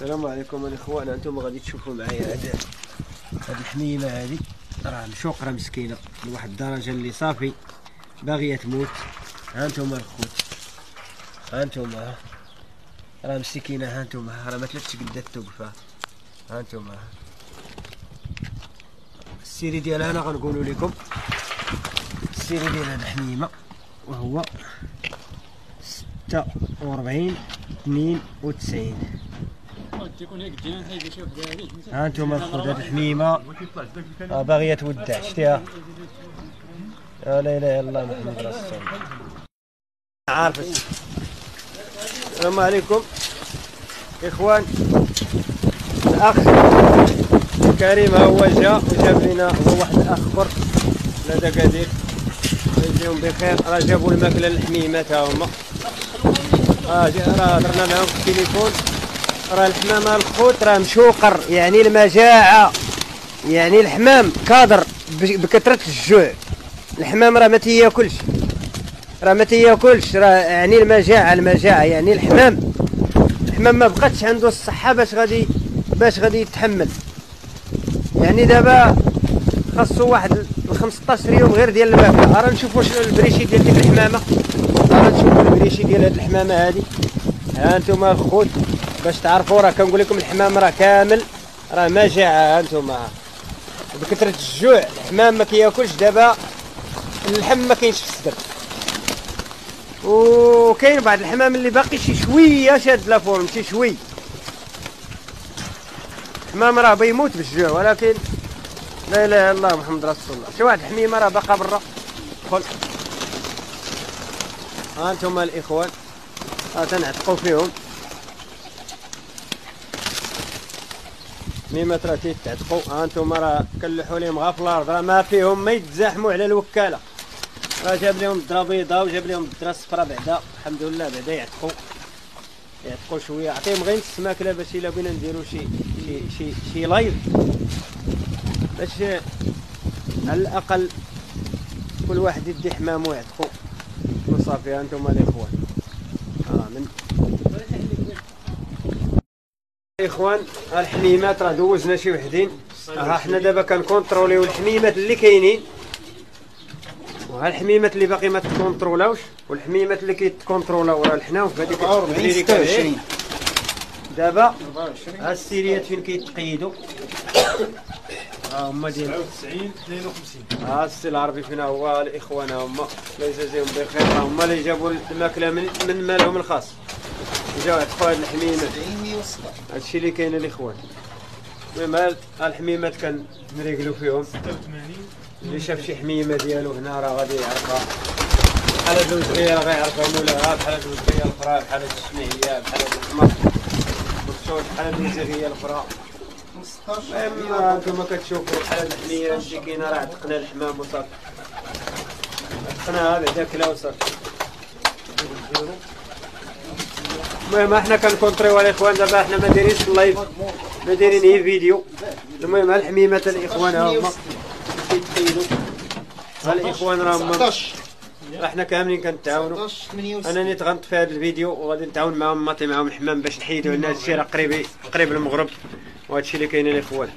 السلام عليكم الإخوان أنتم غادي تشوفوا معايا هاد هاد الحميمه هادي راه مشوقره مسكينة لواحد الدرجة اللي صافي. باغية تموت. ها أنتم الخوت. ها أنتم راه مسكينة ها أنتم راه ما تلاتش قد توقفه ها أنتم السيري ديالها أنا غنقولوا لكم. السيري ديال هاد الحميمه وهو ستة وأربعين اثنين وتسعين. ها أنتم الخوت هاد الحميمة. باغيه تودع شتيها لا إله إلا الله محمد رسول الله. عارفت السلام عليكم. إخوان الأخ كريم ها هو جا وجاب لنا هو واحد الاخ برك لدى قدير يجيهم بخير. راه جابوا الماكلة للحميمات ها هما آه راه هضرنا معاهم في التليفون. راه الحمامه الخوت راه مشوقر يعني المجاعة يعني الحمام كادر بكثرة الجوع. الحمام راه ما تياكلش راه ما تياكلش راه يعني المجاعة المجاعة يعني الحمام. الحمام ما بقاتش عنده الصحة باش غادي باش غادي يتحمل. يعني دابا خاصو واحد ال 15 يوم غير ديال الماكله راه نشوفوا شنو ال bréchet ديال ديك الحمامة. راه نشوفوا ال bréchet ديال هاد الحمامة هادي. ها الخوت باش تعرفوا راه كنقول لكم الحمام راه كامل راه ها أنتم بكثرة الجوع الحمام ما كياكلش دابا اللحم ما كاينش في الصدر. وكاين بعض الحمام اللي باقي شي شوية شاد la forme شي شوي. الحمام راه بيموت بالجوع ولكن لا إله إلا الله محمد رسول الله. شي واحد الحميمة راه باقا برا. دخل ها أنتم الإخوان ها تنعتقوا فيهم. ميمة راه تيتعتقوا أنتم راه كنلوحوا لهم غا في الأرض راه ما فيهم ما يتزاحموا على الوكالة. راه جاب لهم الدرا بيضاء وجاب لهم الدرا صفراء بعدا. الحمد لله بعدا يعتقوا. يعتقوا شوية. عطيهم غير نص ماكله باش إلا بغينا نديرو شي شي شي, شي live. باش على الأقل كل واحد يدي حمام ويعتقوا وصافي ها أنتم الاخوان آه من إخوان ها الحميمات راه دوزنا شي وحدين. ها حنا دابا كنكونتروليو الحميمات اللي كاينين. وها الحميمات اللي باقي ما تكونترولاوش والحميمات اللي كيتكونترولاو راه الحنا في هذيك 44 26 دابا ها السيريات فين كيتقيدوا؟ ها هما ديال 99 52 ها السي العربي فينا هو الإخوان هما. الله يجازيهم بخير ها هما اللي جابوا الماكلة من من مالهم الخاص. جاو عتقوا هاد الحميمات 90 116 هادشي اللي كاين الاخوان المهم الحميمات كنريقلو فيهم. 86 اللي شاف شي حميمة ديالو هنا راه غادي يعرفها. بحال هاد الوزغيه راه غيعرفها مولاها بحال هاد الوزغيه الأخرى بحال هاد الشمعية بحال هاد الحمر. والصوت بحال هاد الوزغيه الأخرى. 16 المهم انتما كتشوفوا بحال هاد الحميره اللي كاينة راه عتقنا الحمام وصافي. عتقناها بعدا كلا وصافي. المهم إحنا كنكونطروليو الاخوان دابا إحنا ما دايرينش ال live ما دايرين غير فيديو. المهم ها الحميمات الإخوان ها هما. ها الإخوان راه هما. 19 إحنا كاملين كنتعاونوا. 19 68 أنا نيت غنط في هذا الفيديو وغادي نتعاون معاهم نعطي معاهم الحمام باش نحيدوا لنا هادشي راه قريب قريب المغرب. وهادشي اللي كاين الاخوان